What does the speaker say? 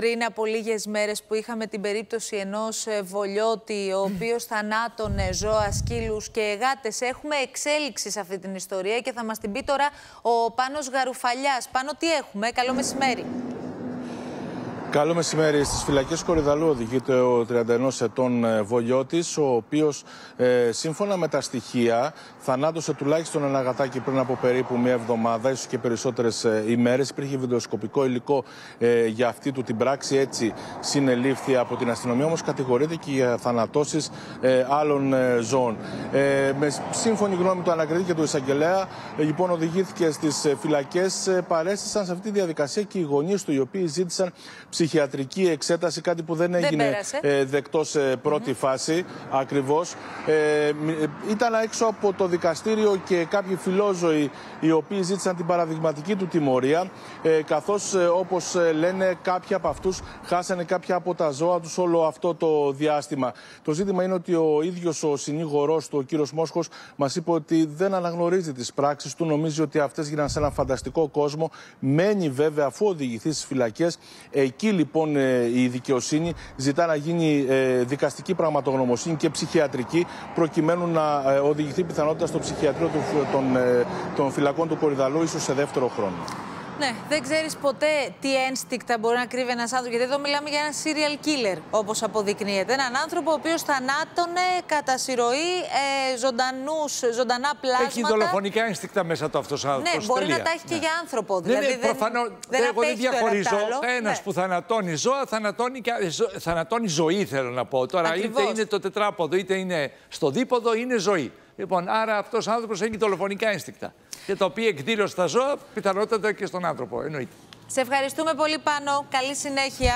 πριν από λίγες μέρες που είχαμε την περίπτωση ενός ε, βολιώτη ο οποίος θανάτωνε ζώα, σκύλους και γάτες. Έχουμε εξέλιξη σε αυτή την ιστορία και θα μας την πει τώρα ο Πάνος Γαρουφαλιάς. Πάνο τι έχουμε, καλό μεσημέρι. Καλό μεσημέρι. Στις φυλακές Κορυδαλού οδηγείται ο 31 ετών ε, Βολιώτη, ο οποίος ε, σύμφωνα με τα στοιχεία θανάτωσε τουλάχιστον ένα γατάκι πριν από περίπου μία εβδομάδα, ίσως και περισσότερες ε, ημέρες. Υπήρχε βιντεοσκοπικό υλικό ε, για αυτή του την πράξη, έτσι συνελήφθη από την αστυνομία. Όμως κατηγορείται και για θανατώσεις ε, άλλων ε, ζώων. Ε, με σύμφωνη γνώμη του ανακριτή και του εισαγγελέα, λοιπόν, οδηγήθηκε στις φυλακές. Παρέστησαν σε αυτή τη διαδικασία και οι γονείς του, οι οποίοι ζήτησαν ψυχιατρική εξέταση, κάτι που δεν έγινε ε, δεκτός σε πρώτη φάση ακριβώς. Ε, ήταν έξω από το δικαστήριο και κάποιοι φιλόζωοι οι οποίοι ζήτησαν την παραδειγματική του τιμωρία, ε, καθώς ε, όπως ε, λένε κάποιοι από αυτούς χάσανε κάποια από τα ζώα τους όλο αυτό το διάστημα. Το ζήτημα είναι ότι ο ίδιος ο συνήγορός του, ο κύριος Μόσχος, μας είπε ότι δεν αναγνωρίζει τις πράξεις του, νομίζει ότι αυτές γίναν σε ένα φανταστικό κόσμο. Μένει βέβαια αφού οδηγηθεί στις φυλακές, εκεί λοιπόν ε, η δικαιοσύνη ζητά να γίνει ε, δικαστική πραγματογνωμοσύνη και ψυχιατρική προκειμένου να ε, οδηγηθεί πιθανότητα στο ψυχιατρίο των, των φυλακών του Κορυδαλού ίσως σε δεύτερο χρόνο. Ναι, δεν ξέρεις ποτέ τι ένστικτα μπορεί να κρύβει ένας άνθρωπος. Γιατί εδώ μιλάμε για ένα serial killer, όπως αποδεικνύεται. Έναν άνθρωπο ο οποίος θανάτωνε κατά συρροή ε, ζωντανούς, ζωντανά πλάσματα. Έχει δολοφονικά ένστικτα μέσα το αυτός άνθρωπος. Ναι, μπορεί να τα έχει και για άνθρωπο. Δηλαδή, ναι, ναι, προφανώς. Δεν, εγώ δεν διαχωρίζω. Ένας ναι. που θανατώνει ζώα, θανατώνει, θανατώνει ζωή, θέλω να πω. Τώρα, Ακριβώς. είτε είναι το τετράποδο, είτε είναι στο δίποδο, είναι ζωή. Λοιπόν, άρα αυτός ο άνθρωπος έχει δολοφονικά ένστικτα. Και το οποίο εκδήλωσε στα ζώα, πιθανότατα και στον άνθρωπο. Εννοείται. Σε ευχαριστούμε πολύ πάνω. Καλή συνέχεια.